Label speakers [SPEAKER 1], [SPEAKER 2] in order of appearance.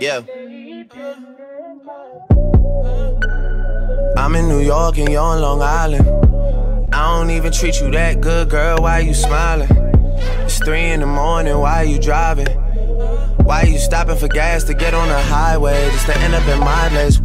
[SPEAKER 1] yeah. I'm in New York and you're on Long Island. I don't even treat you that good, girl. Why you smiling? It's three in the morning. Why you driving? Why you stopping for gas to get on the highway just to end up in my place?